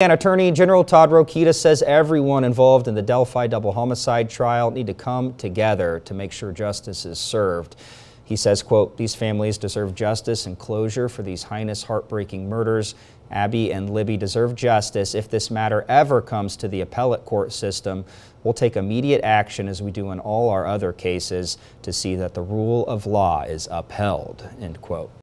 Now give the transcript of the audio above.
And Attorney General Todd Rokita says everyone involved in the Delphi double homicide trial need to come together to make sure justice is served. He says, quote, these families deserve justice and closure for these heinous, heartbreaking murders. Abby and Libby deserve justice. If this matter ever comes to the appellate court system, we'll take immediate action as we do in all our other cases to see that the rule of law is upheld, end quote.